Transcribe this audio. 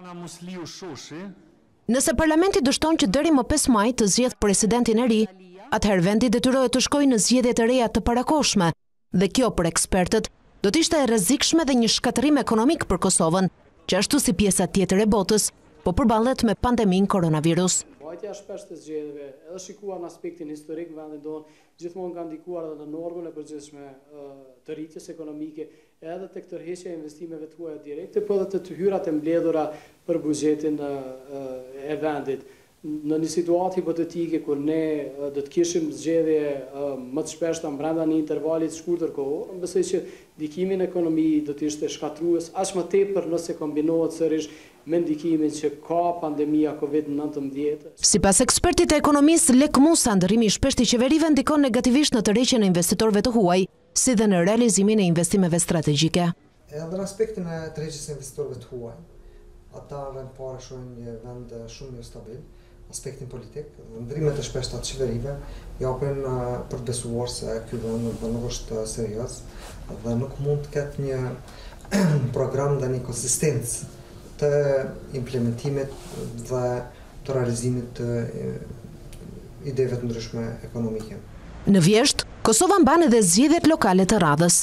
Ana Musliu Shoshi, Nëse parlamenti dështon që deri më pesë maj të zgjedhë presidentin e ri, atëherë vendi detyrohet të shkojë në zgjedhje të reja të parakohshme dhe kjo për ekspertët do të ishte e rrezikshme dhe një shkatërrim ekonomik për Kosovën, që ashtu si pjesa tjetër e botës, po përballet me pandeminë koronavirus. Mbajtja e shpeshtë e zgjedhjeve, edhe shikuar në aspektin historik në vendin tonë, gjithmonë ka ndikuar edhe në normën e përgjithshme të rritjes ekonomike, edhe tek tërheqja e investimeve të huaja direkte, po edhe te të hyrat e mbledhura për buxhetin e vendit. Në një situatë hipotetike kur ne do të kishim zgjedhje më të shpeshta brenda një intervali të shkurtër kohor, unë besoj që ndikimi në ekonomi do të ishte shkatërrues, aq më tepër nëse kombinohet sërish me ndikimin që ka pandemia Covid nëntëmbëdhjetë. Sipas ekspertit të ekonomisë, Lekë Musa, ndërrimi i shpeshtë i qeverive ndikon negativisht në tërheqjen e investitorëve të huaj. si dhe në realizimin e investimeve strategjike. Edhe në aspektin e tërheqjes së investitorëve të huaj, ata në rend të parë shohin një vend shumë jostabil, aspektin politik, dhe ndrrimet e shpeshta të qeverive japin për të besuar se ky vend nuk do nuk është serioz dhe nuk mund të ketë një program dhe një konsistencë të implementimit dhe të realizimit të ideve të ndryshme ekonomike. Në vjeshtë, Kosova mban edhe zgjedhjet lokale të radhës.